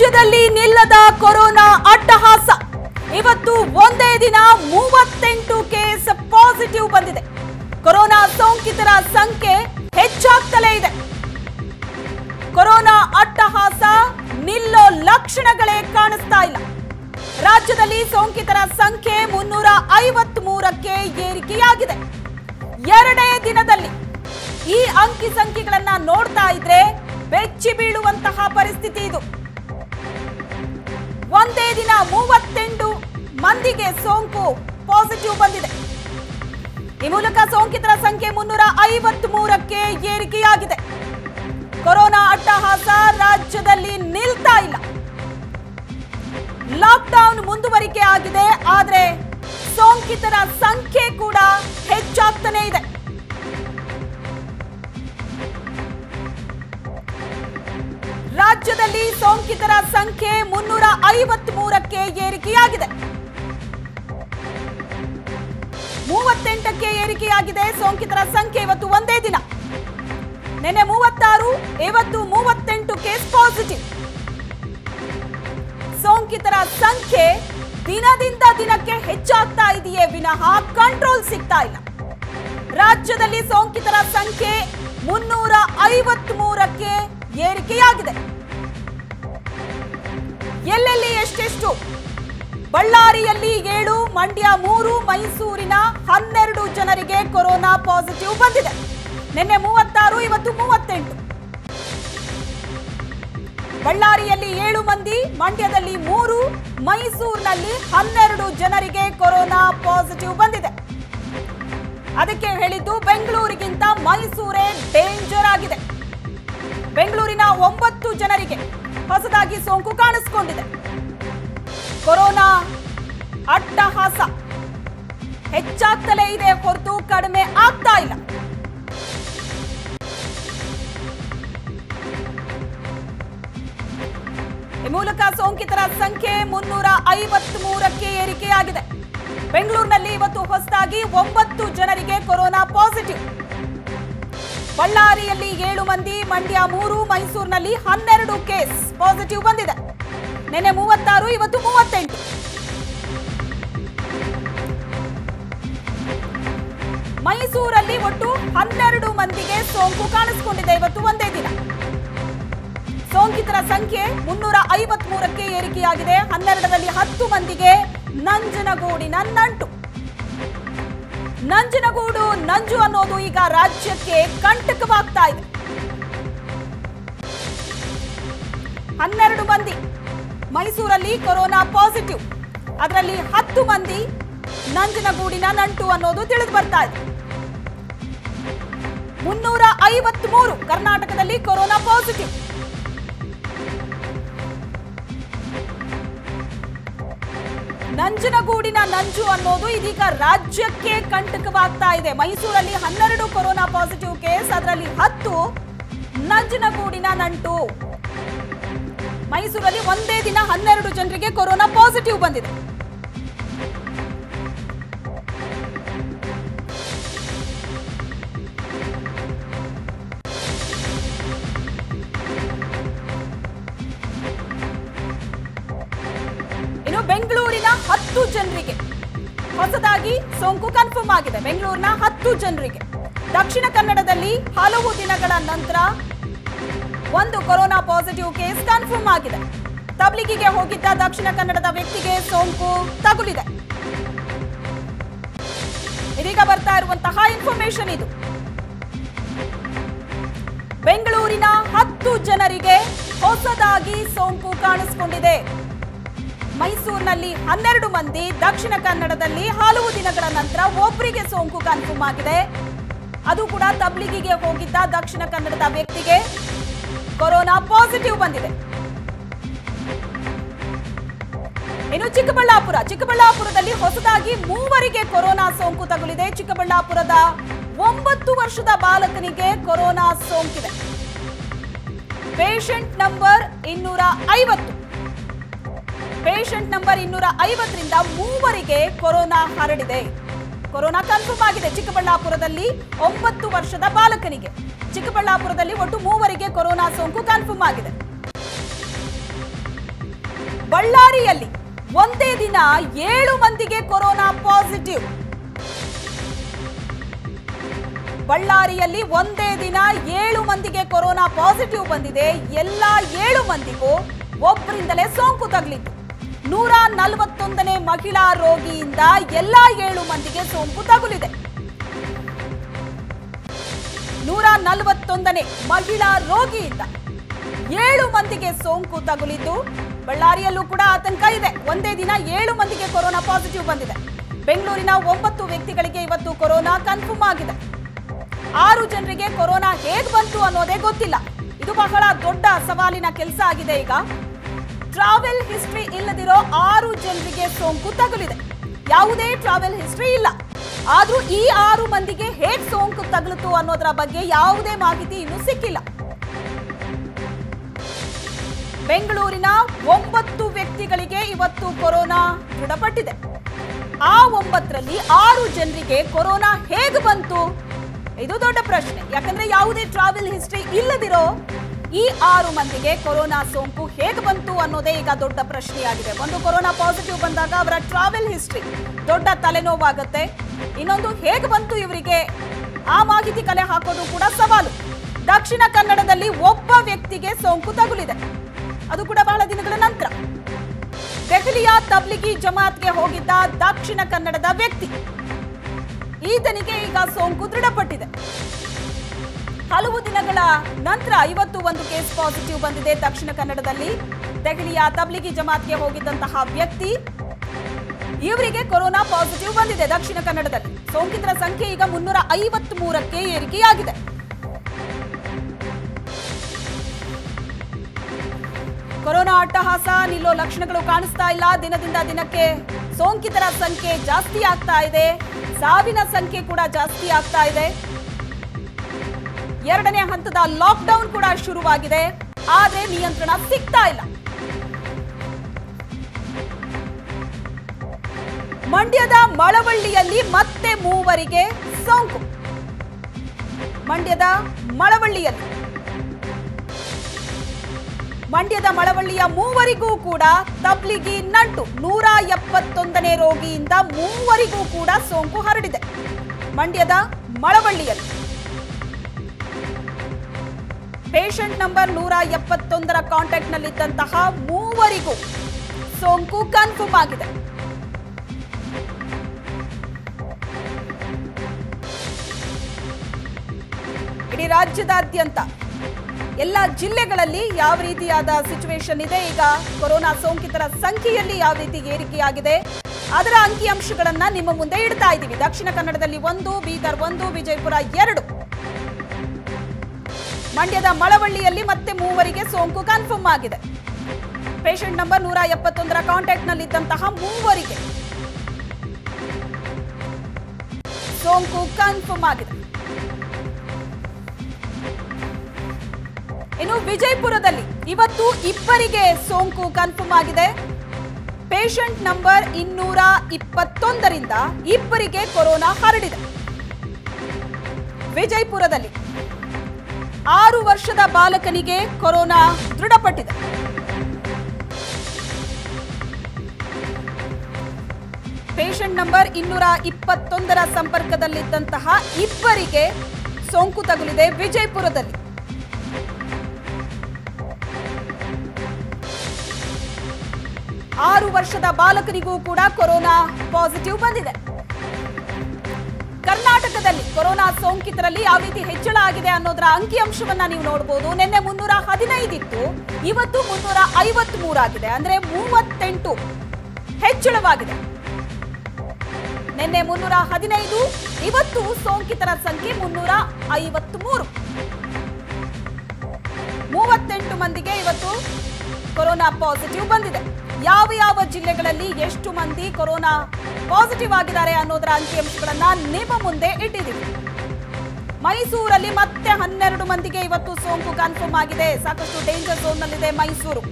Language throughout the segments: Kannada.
ರಾಜ್ಯದಲ್ಲಿ ನಿಲ್ಲದ ಕೊರೋನಾ ಅಟ್ಟಹಾಸ. ಇವತ್ತು ಒಂದೇ ದಿನ ಮೂವತ್ತೆಂಟು ಕೇಸ್ ಪಾಸಿಟಿವ್ ಬಂದಿದೆ. ಕೊರೋನಾ ಸೋಂಕಿತರ ಸಂಖ್ಯೆ ಹೆಚ್ಚಾಗ್ತಲೇ ಇದೆ. ಕೊರೋನಾ ಅಟ್ಟಹಾಸ ನಿಲ್ಲೋ ಲಕ್ಷಣಗಳೇ ಕಾಣಿಸ್ತಾ ಇಲ್ಲ. ರಾಜ್ಯದಲ್ಲಿ ಸೋಂಕಿತರ ಸಂಖ್ಯೆ ಮುನ್ನೂರ ಐವತ್ ಮೂರಕ್ಕೆ ಏರಿಕೆಯಾಗಿದೆ. ಎರಡೇ ದಿನದಲ್ಲಿ ಈ ಅಂಕಿ ಸಂಖ್ಯೆಗಳನ್ನ ನೋಡ್ತಾ ಇದ್ರೆ ಬೆಚ್ಚಿ ಬೀಳುವಂತಹ ಪರಿಸ್ಥಿತಿ ಇದು. ಒಂದೇ ದಿನ ಮೂವತ್ತೆಂಟು ಮಂದಿಗೆ ಸೋಂಕು ಪಾಸಿಟಿವ್ ಬಂದಿದೆ. ಈ ಮೂಲಕ ಸೋಂಕಿತರ ಸಂಖ್ಯೆ ಮುನ್ನೂರ ಐವತ್ತ್ ಮೂರಕ್ಕೆ ಏರಿಕೆಯಾಗಿದೆ. ಕೊರೋನಾ ಅಟ್ಟಹಾಸ ರಾಜ್ಯದಲ್ಲಿ ನಿಲ್ತಾ ಇಲ್ಲ. ಲಾಕ್ಡೌನ್ ಮುಂದುವರಿಕೆ ಆಗಿದೆ, ಆದರೆ ಸೋಂಕಿತರ ಸಂಖ್ಯೆ ಕೂಡ ಹೆಚ್ಚಾಗ್ತಾನೆ ಇದೆ. ರಾಜ್ಯದಲ್ಲಿ ಸೋಂಕಿತರ ಸಂಖ್ಯೆ ಮುನ್ನೂರ ಐವತ್ತ್ ಮೂರಕ್ಕೆ ಏರಿಕೆಯಾಗಿದೆ. ಮೂವತ್ತೆಂಟಕ್ಕೆ ಏರಿಕೆಯಾಗಿದೆ ಸೋಂಕಿತರ ಸಂಖ್ಯೆ ಇವತ್ತು ಒಂದೇ ದಿನ. ನಿನ್ನೆ ಮೂವತ್ತಾರು, ಇವತ್ತು ಮೂವತ್ತೆಂಟು ಕೇಸ್ ಪಾಸಿಟಿವ್. ಸೋಂಕಿತರ ಸಂಖ್ಯೆ ದಿನದಿಂದ ದಿನಕ್ಕೆ ಹೆಚ್ಚಾಗ್ತಾ ಇದೆಯೇ ವಿನಃ ಕಂಟ್ರೋಲ್ ಸಿಗ್ತಾ ಇಲ್ಲ. ರಾಜ್ಯದಲ್ಲಿ ಸೋಂಕಿತರ ಸಂಖ್ಯೆ ಮುನ್ನೂರ ಐವತ್ತ್ ಮೂರಕ್ಕೆ ಏರಿಕೆಯಾಗಿದೆ. ಎಲ್ಲೆಲ್ಲಿ ಎಷ್ಟೆಷ್ಟು? ಬಳ್ಳಾರಿಯಲ್ಲಿ ಏಳು, ಮಂಡ್ಯ ಮೂರು, ಮೈಸೂರಿನ ಹನ್ನೆರಡು ಜನರಿಗೆ ಕೊರೋನಾ ಪಾಸಿಟಿವ್ ಬಂದಿದೆ. ನಿನ್ನೆ ಮೂವತ್ತಾರು, ಇವತ್ತು ಮೂವತ್ತೆಂಟು. ಬಳ್ಳಾರಿಯಲ್ಲಿ ಏಳು ಮಂದಿ, ಮಂಡ್ಯದಲ್ಲಿ ಮೂರು, ಮೈಸೂರಿನಲ್ಲಿ ಹನ್ನೆರಡು ಜನರಿಗೆ ಕೊರೋನಾ ಪಾಸಿಟಿವ್ ಬಂದಿದೆ. ಅದಕ್ಕೆ ಹೇಳಿದ್ದು ಬೆಂಗಳೂರಿಗಿಂತ ಮೈಸೂರೇ ಡೇಂಜರ್ ಆಗಿದೆ. ಬೆಂಗಳೂರಿನ ಒಂಬತ್ತು ಜನರಿಗೆ ಹೊಸದಾಗಿ ಸೋಂಕು ಕಾಣಿಸಿಕೊಂಡಿದೆ. ಕೊರೋನಾ ಅಟ್ಟಹಾಸ ಹೆಚ್ಚಾಗ್ತಲೇ ಇದೆ, ಹೊರತು ಕಡಿಮೆ ಆಗ್ತಾ ಇಲ್ಲ. ಈ ಮೂಲಕ ಸೋಂಕಿತರ ಸಂಖ್ಯೆ ಮುನ್ನೂರ ಐವತ್ತ್ ಮೂರಕ್ಕೆ ಏರಿಕೆಯಾಗಿದೆ. ಬೆಂಗಳೂರಿನಲ್ಲಿ ಇವತ್ತು ಹೊಸದಾಗಿ ಒಂಬತ್ತು ಜನರಿಗೆ ಕೊರೋನಾ ಪಾಸಿಟಿವ್. ಬಳ್ಳಾರಿಯಲ್ಲಿ ಏಳು ಮಂದಿ, ಮಂಡ್ಯ ಮೂರು, ಮೈಸೂರಿನಲ್ಲಿ ಹನ್ನೆರಡು ಕೇಸ್ ಪಾಸಿಟಿವ್ ಬಂದಿದೆ. ನಿನ್ನೆ ಮೂವತ್ತಾರು, ಇವತ್ತು ಮೂವತ್ತೆಂಟು. ಮೈಸೂರಲ್ಲಿ ಒಟ್ಟು ಹನ್ನೆರಡು ಮಂದಿಗೆ ಸೋಂಕು ಕಾಣಿಸಿಕೊಂಡಿದೆ ಇವತ್ತು ಒಂದೇ ದಿನ. ಸೋಂಕಿತರ ಸಂಖ್ಯೆ ಮುನ್ನೂರ ಐವತ್ಮೂರಕ್ಕೆ ಏರಿಕೆಯಾಗಿದೆ. ಹನ್ನೆರಡರಲ್ಲಿ ಹತ್ತು ಮಂದಿಗೆ ನಂಜನಗೂಡಿನ ನಂಟು. ನಂಜನಗೂಡು ನಂಜು ಅನ್ನೋದು ಈಗ ರಾಜ್ಯಕ್ಕೆ ಕಂಟಕವಾಗ್ತಾ ಇದೆ. ಹನ್ನೆರಡು ಮಂದಿ. ಮೈಸೂರಲ್ಲಿ ಕೊರೋನಾ ಪಾಸಿಟಿವ್. ಅದರಲ್ಲಿ ಹತ್ತು ಮಂದಿ ನಂಜನಗೂಡಿನ ನಂಟು ಅನ್ನೋದು ತಿಳಿದು ಬರ್ತಾ ಇದೆ. ಮುನ್ನೂರ ಐವತ್ಮೂರು ಕರ್ನಾಟಕದಲ್ಲಿ ಕೊರೋನಾ ಪಾಸಿಟಿವ್. ನಂಜನಗೂಡಿನ ನಂಜು ಅನ್ನೋದು ಇದೀಗ ರಾಜ್ಯಕ್ಕೆ ಕಂಟಕವಾಗ್ತಾ ಇದೆ. ಮೈಸೂರಲ್ಲಿ ಹನ್ನೆರಡು ಕೊರೋನಾ ಪಾಸಿಟಿವ್ ಕೇಸ್, ಅದರಲ್ಲಿ ಹತ್ತು ನಂಜನಗೂಡಿನ ನಂಟು. ಮೈಸೂರಲ್ಲಿ ಒಂದೇ ದಿನ ಹನ್ನೆರಡು ಜನರಿಗೆ ಕೊರೋನಾ ಪಾಸಿಟಿವ್ ಬಂದಿದೆ. ಹತ್ತು ಜನರಿಗೆ. ಹೊಸದಾಗಿ ಸೋಂಕು ಕನ್ಫರ್ಮ್ ಆಗಿದೆ. ಬೆಂಗಳೂರಿನ ಹತ್ತು ಜನರಿಗೆ. ದಕ್ಷಿಣ ಕನ್ನಡದಲ್ಲಿ ಹಲವು ದಿನಗಳ ನಂತರ ಒಂದು ಕೊರೋನಾ ಪಾಸಿಟಿವ್ ಕೇಸ್ ಕನ್ಫರ್ಮ್ ಆಗಿದೆ. ತಬ್ಲಿಗಿಗೆ ಹೋಗಿದ್ದ ದಕ್ಷಿಣ ಕನ್ನಡದ ವ್ಯಕ್ತಿಗೆ ಸೋಂಕು ತಗುಲಿದೆ. ಇದೀಗ ಬರ್ತಾ ಇರುವಂತಹ ಇನ್ಫಾರ್ಮೇಶನ್ ಇದು. ಬೆಂಗಳೂರಿನ ಹತ್ತು ಜನರಿಗೆ ಹೊಸದಾಗಿ ಸೋಂಕು ಕಾಣಿಸಿಕೊಂಡಿದೆ. ಮೈಸೂರಿನಲ್ಲಿ ಹನ್ನೆರಡು ಮಂದಿ ದಕ್ಷಿಣ ಕನ್ನಡದಲ್ಲಿ ಹಲವು ದಿನಗಳ ನಂತರ ಒಬ್ಬರಿಗೆ ಸೋಂಕು ಕನ್ಫರ್ಮ್ ಆಗಿದೆ. ಅದು ಕೂಡ ತಬ್ಲಿಗಿಗೆ ಹೋಗಿದ್ದ ದಕ್ಷಿಣ ಕನ್ನಡದ ವ್ಯಕ್ತಿಗೆ. ಕೊರೋನಾ ಪಾಸಿಟಿವ್ ಬಂದಿದೆ. ಇನ್ನು ಚಿಕ್ಕಬಳ್ಳಾಪುರ, ಚಿಕ್ಕಬಳ್ಳಾಪುರದಲ್ಲಿ ಹೊಸದಾಗಿ ಮೂವರಿಗೆ ಕೊರೋನಾ ಸೋಂಕು ತಗುಲಿದೆ. ಚಿಕ್ಕಬಳ್ಳಾಪುರದ ಒಂಬತ್ತು ವರ್ಷದ ಬಾಲಕನಿಗೆ ಕೊರೋನಾ ಸೋಂಕಿದೆ. ಪೇಷಂಟ್ ನಂಬರ್ ಇನ್ನೂರ ಐವತ್ತು. ಪೇಷಂಟ್ ನಂಬರ್ ಇನ್ನೂರ ಐವತ್ತರಿಂದ ಮೂವರಿಗೆ ಕೊರೋನಾ ಹರಡಿದೆ. ಕೊರೋನಾ ಕನ್ಫರ್ಮ್ ಆಗಿದೆ ಚಿಕ್ಕಬಳ್ಳಾಪುರದಲ್ಲಿ ಒಂಬತ್ತು ವರ್ಷದ ಬಾಲಕನಿಗೆ. ಚಿಕ್ಕಬಳ್ಳಾಪುರದಲ್ಲಿ ಒಟ್ಟು ಮೂವರಿಗೆ ಕೊರೋನಾ ಸೋಂಕು ಕನ್ಫರ್ಮ್ ಆಗಿದೆ. ಬಳ್ಳಾರಿಯಲ್ಲಿ ಒಂದೇ ದಿನ ಏಳು ಮಂದಿಗೆ ಕೊರೋನಾ ಪಾಸಿಟಿವ್ ಬಳ್ಳಾರಿಯಲ್ಲಿ ಒಂದೇ ದಿನ ಏಳು ಮಂದಿಗೆ ಕೊರೋನಾ ಪಾಸಿಟಿವ್ ಬಂದಿದೆ. ಎಲ್ಲ ಏಳು ಮಂದಿಗೂ ಒಬ್ಬರಿಂದಲೇ ಸೋಂಕು ತಗುಲಿತು ನೂರ ನಲವತ್ತೊಂದನೇ ಮಹಿಳಾ ರೋಗಿಯಿಂದ ಎಲ್ಲ ಏಳು ಮಂದಿಗೆ ಸೋಂಕು ತಗುಲಿದೆ. ನೂರ ನಲವತ್ತೊಂದನೇ ಮಹಿಳಾ ರೋಗಿಯಿಂದ ಏಳು ಮಂದಿಗೆ ಸೋಂಕು ತಗುಲಿದ್ದು, ಬಳ್ಳಾರಿಯಲ್ಲೂ ಕೂಡ ಆತಂಕ ಇದೆ. ಒಂದೇ ದಿನ ಏಳು ಮಂದಿಗೆ ಕೊರೋನಾ ಪಾಸಿಟಿವ್ ಬಂದಿದೆ. ಬೆಂಗಳೂರಿನ ಒಂಬತ್ತು ವ್ಯಕ್ತಿಗಳಿಗೆ ಇವತ್ತು ಕೊರೋನಾ ಕನ್ಫರ್ಮ್ ಆಗಿದೆ. ಆರು ಜನರಿಗೆ ಕೊರೋನಾ ಹೇಗೆ ಬಂತು ಅನ್ನೋದೇ ಗೊತ್ತಿಲ್ಲ. ಇದು ಬಹಳ ದೊಡ್ಡ ಸವಾಲಿನ ಕೆಲಸ ಆಗಿದೆ ಈಗ. ಟ್ರಾವೆಲ್ ಹಿಸ್ಟ್ರಿ ಇಲ್ಲದಿರೋ ಆರು ಜನರಿಗೆ ಸೋಂಕು ತಗುಲಿದೆ. ಯಾವುದೇ ಟ್ರಾವೆಲ್ ಹಿಸ್ಟ್ರಿ ಇಲ್ಲ. ಆದ್ರೂ ಈ ಆರು ಮಂದಿಗೆ ಹೇಗ್ ಸೋಂಕು ತಗುಲಿತು ಅನ್ನೋದರ ಬಗ್ಗೆ ಯಾವುದೇ ಮಾಹಿತಿ ಇನ್ನು ಸಿಕ್ಕಿಲ್ಲ. ಬೆಂಗಳೂರಿನ ಒಂಬತ್ತು ವ್ಯಕ್ತಿಗಳಿಗೆ ಇವತ್ತು ಕೊರೋನಾ ದೃಢಪಟ್ಟಿದೆ. ಆ ಒಂಬತ್ತರಲ್ಲಿ ಆರು ಜನರಿಗೆ ಕೊರೋನಾ ಹೇಗೆ ಬಂತು? ಇದು ದೊಡ್ಡ ಪ್ರಶ್ನೆ. ಯಾಕಂದ್ರೆ ಯಾವುದೇ ಟ್ರಾವೆಲ್ ಹಿಸ್ಟ್ರಿ ಇಲ್ಲದಿರೋ ಈ ಆರು ಮಂದಿಗೆ ಕೊರೋನಾ ಸೋಂಕು ಹೇಗೆ ಬಂತು ಅನ್ನೋದೇ ಈಗ ದೊಡ್ಡ ಪ್ರಶ್ನೆಯಾಗಿದೆ. ಒಂದು ಕೊರೋನಾ ಪಾಸಿಟಿವ್ ಬಂದಾಗ ಅವರ ಟ್ರಾವೆಲ್ ಹಿಸ್ಟ್ರಿ ದೊಡ್ಡ ತಲೆನೋವಾಗುತ್ತೆ. ಇನ್ನೊಂದು ಹೇಗೆ ಬಂತು ಇವರಿಗೆ? ಆ ಮಾಹಿತಿ ಕಲೆ ಹಾಕೋದು ಕೂಡ ಸವಾಲು. ದಕ್ಷಿಣ ಕನ್ನಡದಲ್ಲಿ ಒಬ್ಬ ವ್ಯಕ್ತಿಗೆ ಸೋಂಕು ತಗುಲಿದೆ. ಅದು ಕೂಡ ಬಹಳ ದಿನಗಳ ನಂತರ. ದೆಹಲಿಯ ತಬ್ಲಿಗಿ ಜಮಾತ್ಗೆ ಹೋಗಿದ್ದ ದಕ್ಷಿಣ ಕನ್ನಡದ ವ್ಯಕ್ತಿ. ಈತನಿಗೆ ಈಗ ಸೋಂಕು ದೃಢಪಟ್ಟಿದೆ. ಹಲವು ದಿನಗಳ ನಂತರ ಇವತ್ತು ಒಂದು ಕೇಸ್ ಪಾಸಿಟಿವ್ ಬಂದಿದೆ ದಕ್ಷಿಣ ಕನ್ನಡದಲ್ಲಿ. ದೆಹಲಿಯ ತಬ್ಲಿಗಿ ಜಮಾತ್ಗೆ ಹೋಗಿದ್ದಂತಹ ವ್ಯಕ್ತಿ ಇವರಿಗೆ ಕೊರೋನಾ ಪಾಸಿಟಿವ್ ಬಂದಿದೆ ದಕ್ಷಿಣ ಕನ್ನಡದಲ್ಲಿ. ಸೋಂಕಿತರ ಸಂಖ್ಯೆ ಈಗ ಮುನ್ನೂರ ಐವತ್ತ್ ಮೂರಕ್ಕೆ ಏರಿಕೆಯಾಗಿದೆ. ಕೊರೋನಾ ಅಟ್ಟಹಾಸ, ನಿಲ್ಲೋ ಲಕ್ಷಣಗಳು ಕಾಣಿಸ್ತಾ ಇಲ್ಲ. ದಿನದಿಂದ ದಿನಕ್ಕೆ ಸೋಂಕಿತರ ಸಂಖ್ಯೆ ಜಾಸ್ತಿ ಆಗ್ತಾ ಇದೆ. ಸಾವಿನ ಸಂಖ್ಯೆ ಕೂಡ ಜಾಸ್ತಿ ಆಗ್ತಾ ಇದೆ. ಎರಡನೇ ಹಂತದ ಲಾಕ್ಡೌನ್ ಕೂಡ ಶುರುವಾಗಿದೆ. ಆದರೆ ನಿಯಂತ್ರಣ ಸಿಗ್ತಾ ಇಲ್ಲ. ಮಂಡ್ಯದ ಮಳವಳ್ಳಿಯಲ್ಲಿ ಮತ್ತೆ ಮೂವರಿಗೆ ಸೋಂಕು. ಮಂಡ್ಯದ ಮಳವಳ್ಳಿಯಲ್ಲಿ. ಮಂಡ್ಯದ ಮಳವಳ್ಳಿಯ ಮೂವರಿಗೂ ಕೂಡ ತಬ್ಲಿಗಿ ನಂಟು. ನೂರ ಎಪ್ಪತ್ತೊಂದನೇ ರೋಗಿಯಿಂದ ಮೂವರಿಗೂ ಕೂಡ ಸೋಂಕು ಹರಡಿದೆ. ಮಂಡ್ಯದ ಮಳವಳ್ಳಿಯಲ್ಲಿ. ಪೇಷಂಟ್ ನಂಬರ್ ನೂರ ಎಪ್ಪತ್ತೊಂದರ ಕಾಂಟ್ಯಾಕ್ಟ್ನಲ್ಲಿದ್ದಂತಹ ಮೂವರಿಗೂ ಸೋಂಕು ಕನ್ಫರ್ಮ್ ಆಗಿದೆ. ಇಡೀ ರಾಜ್ಯದಾದ್ಯಂತ ಎಲ್ಲ ಜಿಲ್ಲೆಗಳಲ್ಲಿ ಯಾವ ರೀತಿಯಾದ ಸಿಚುವೇಶನ್ ಇದೆ? ಈಗ ಕೊರೋನಾ ಸೋಂಕಿತರ ಸಂಖ್ಯೆಯಲ್ಲಿ ಯಾವ ರೀತಿ ಏರಿಕೆಯಾಗಿದೆ? ಅದರ ಅಂಕಿಅಂಶಗಳನ್ನ ನಿಮ್ಮ ಮುಂದೆ ಇಡ್ತಾ ಇದ್ದೀವಿ. ದಕ್ಷಿಣ ಕನ್ನಡದಲ್ಲಿ ಒಂದು, ಬೀದರ್ ಒಂದು, ವಿಜಯಪುರ ಎರಡು. ಮಂಡ್ಯದ ಮಳವಳ್ಳಿಯಲ್ಲಿ ಮತ್ತೆ ಮೂವರಿಗೆ ಸೋಂಕು ಕನ್ಫರ್ಮ್ ಆಗಿದೆ. ಪೇಷಂಟ್ ನಂಬರ್ ನೂರ ಎಪ್ಪತ್ತೊಂದರ ಕಾಂಟ್ಯಾಕ್ಟ್ನಲ್ಲಿದ್ದಂತಹ ಮೂವರಿಗೆ ಸೋಂಕು ಕನ್ಫರ್ಮ್ ಆಗಿದೆ. ಇನ್ನು ವಿಜಯಪುರದಲ್ಲಿ ಇವತ್ತು ಇಬ್ಬರಿಗೆ ಸೋಂಕು ಕನ್ಫರ್ಮ್ ಆಗಿದೆ. ಪೇಷಂಟ್ ನಂಬರ್ ಇನ್ನೂರ ಇಪ್ಪತ್ತೊಂದರಿಂದ ಇಬ್ಬರಿಗೆ ಕೊರೋನಾ ಹರಡಿದೆ. ವಿಜಯಪುರದಲ್ಲಿ ಆರು ವರ್ಷದ ಬಾಲಕನಿಗೆ ಕೊರೋನಾ ದೃಢಪಟ್ಟಿದೆ. ಪೇಷಂಟ್ ನಂಬರ್ ಇನ್ನೂರ ಇಪ್ಪತ್ತೊಂದರ ಸಂಪರ್ಕದಲ್ಲಿದ್ದಂತಹ ಇಬ್ಬರಿಗೆ ಸೋಂಕು ತಗುಲಿದೆ ವಿಜಯಪುರದಲ್ಲಿ. ಆರು ವರ್ಷದ ಬಾಲಕನಿಗೂ ಕೂಡ ಕೊರೋನಾ ಪಾಸಿಟಿವ್ ಬಂದಿದೆ. ಕೊರೋನಾ ಸೋಂಕಿತರಲ್ಲಿ ಯಾವ ರೀತಿ ಹೆಚ್ಚಳ ಆಗಿದೆ ಅನ್ನೋದರ ಅಂಕಿಅಂಶವನ್ನ ನೀವು ನೋಡಬಹುದು ನಿನ್ನೆ ಮುನ್ನೂರ ಹದಿನೈದಿತ್ತು, ಇವತ್ತು ಮುನ್ನೂರ ಐವತ್ ಮೂರಾಗಿದೆ ಅಂದ್ರೆ ಮೂವತ್ತೆಂಟು ಹೆಚ್ಚಳವಾಗಿದೆ. ನಿನ್ನೆ ಮುನ್ನೂರ ಹದಿನೈದು, ಇವತ್ತು ಸೋಂಕಿತರ ಸಂಖ್ಯೆ ಮುನ್ನೂರ ಐವತ್ತ್ ಮೂರು ಮೂವತ್ತೆಂಟು ಮಂದಿಗೆ ಇವತ್ತು ಕೊರೋನಾ ಪಾಸಿಟಿವ್ ಬಂದಿದೆ. ಯಾವ ಯಾವ ಜಿಲ್ಲೆಗಳಲ್ಲಿ ಎಷ್ಟು ಮಂದಿ ಕೊರೋನಾ ಪಾಸಿಟಿವ್ ಆಗಿದ್ದಾರೆ ಅನ್ನೋದರ ಅಂಕಿಅಂಶಗಳನ್ನ ನಿಮ್ಮ ಮುಂದೆ ಇಟ್ಟಿದ್ದೀವಿ. ಮೈಸೂರಲ್ಲಿ ಮತ್ತೆ ಹನ್ನೆರಡು ಮಂದಿಗೆ ಇವತ್ತು ಸೋಂಕು ಕನ್ಫರ್ಮ್ ಆಗಿದೆ. ಸಾಕಷ್ಟು ಡೇಂಜರ್ ಝೋನ್ ನಲ್ಲಿದೆ ಮೈಸೂರು.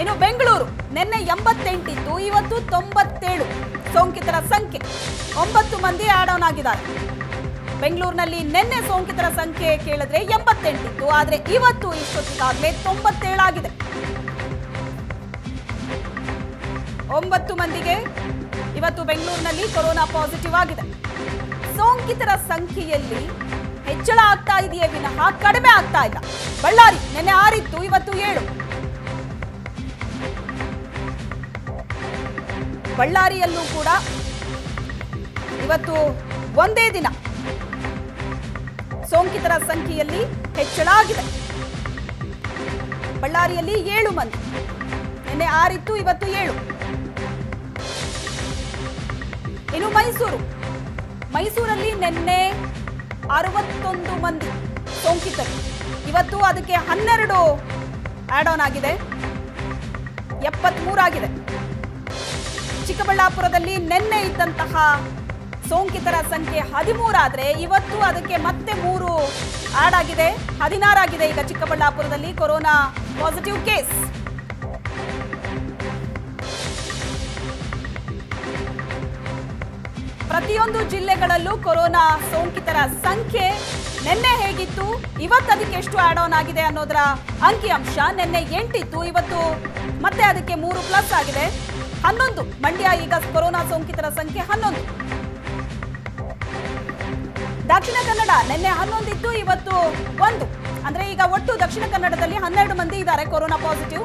ಇನ್ನು ಬೆಂಗಳೂರು, ನಿನ್ನೆ ಎಂಬತ್ತೆಂಟಿತ್ತು ಇವತ್ತು ತೊಂಬತ್ತೇಳು ಸೋಂಕಿತರ ಸಂಖ್ಯೆ. ಒಂಬತ್ತು ಮಂದಿ ಆಡ್ ಆನ್ ಆಗಿದ್ದಾರೆ. ಬೆಂಗಳೂರಿನಲ್ಲಿ ನಿನ್ನೆ ಸೋಂಕಿತರ ಸಂಖ್ಯೆ ಕೇಳಿದ್ರೆ ಎಂಬತ್ತೆಂಟಿತ್ತು, ಆದ್ರೆ ಇವತ್ತು ಇಷ್ಟೊತ್ತಿಗಾಗಲೇ ತೊಂಬತ್ತೇಳಾಗಿದೆ. ಒಂಬತ್ತು ಮಂದಿಗೆ ಇವತ್ತು ಬೆಂಗಳೂರಿನಲ್ಲಿ ಕೊರೋನಾ ಪಾಸಿಟಿವ್ ಆಗಿದೆ. ಸೋಂಕಿತರ ಸಂಖ್ಯೆಯಲ್ಲಿ ಹೆಚ್ಚಳ ಆಗ್ತಾ ಇದೆಯೇ ವಿನಃ ಕಡಿಮೆ ಆಗ್ತಾ ಇಲ್ಲ. ಬಳ್ಳಾರಿ ನಿನ್ನೆ ಆರಿತ್ತು, ಇವತ್ತು ಏಳು. ಬಳ್ಳಾರಿಯಲ್ಲೂ ಕೂಡ ಇವತ್ತು ಒಂದೇ ದಿನ ಸೋಂಕಿತರ ಸಂಖ್ಯೆಯಲ್ಲಿ ಹೆಚ್ಚಳ ಆಗಿದೆ. ಬಳ್ಳಾರಿಯಲ್ಲಿ ಏಳು ಮಂದಿ. ನಿನ್ನೆ ಆರಿತ್ತು, ಇವತ್ತು ಏಳು. ಇನ್ನು ಮೈಸೂರು. ಮೈಸೂರಲ್ಲಿ ನಿನ್ನೆ ಅರವತ್ತೊಂದು ಮಂದಿ ಸೋಂಕಿತರು. ಇವತ್ತು ಅದಕ್ಕೆ ಹನ್ನೆರಡು ಆಡ್ ಆನ್ ಆಗಿದೆ. ಎಪ್ಪತ್ಮೂರಾಗಿದೆ ಚಿಕ್ಕಬಳ್ಳಾಪುರದಲ್ಲಿ ನಿನ್ನೆ ಇದ್ದಂತಹ ಸೋಂಕಿತರ ಸಂಖ್ಯೆ ಹದಿಮೂರಾದರೆ ಇವತ್ತು ಅದಕ್ಕೆ ಮತ್ತೆ ಮೂರು ಆಡ್ ಆಗಿದೆ. ಹದಿನಾರಾಗಿದೆ ಈಗ ಚಿಕ್ಕಬಳ್ಳಾಪುರದಲ್ಲಿ ಕೊರೋನಾ ಪಾಸಿಟಿವ್ ಕೇಸ್ ಪ್ರತಿಯೊಂದು ಜಿಲ್ಲೆಗಳಲ್ಲೂ ಕೊರೋನಾ ಸೋಂಕಿತರ ಸಂಖ್ಯೆ ನಿನ್ನೆ ಹೇಗಿತ್ತು? ಇವತ್ತು ಅದಕ್ಕೆ ಎಷ್ಟು ಆಡ್ ಆನ್ ಆಗಿದೆ ಅನ್ನೋದರ ಅಂಕಿಅಂಶ ನಿನ್ನೆ ಎಂಟಿತ್ತು, ಇವತ್ತು ಮತ್ತೆ ಅದಕ್ಕೆ ಮೂರು ಪ್ಲಸ್ ಆಗಿದೆ. ಹನ್ನೊಂದು, ಮಂಡ್ಯ ಈಗ ಕೊರೋನಾ ಸೋಂಕಿತರ ಸಂಖ್ಯೆ ಹನ್ನೊಂದು. ದಕ್ಷಿಣ ಕನ್ನಡ ನಿನ್ನೆ ಹನ್ನೊಂದಿತ್ತು, ಇವತ್ತು ಒಂದು. ಅಂದ್ರೆ ಈಗ ಒಟ್ಟು ದಕ್ಷಿಣ ಕನ್ನಡದಲ್ಲಿ ಹನ್ನೆರಡು ಮಂದಿ ಇದ್ದಾರೆ ಕೊರೋನಾ ಪಾಸಿಟಿವ್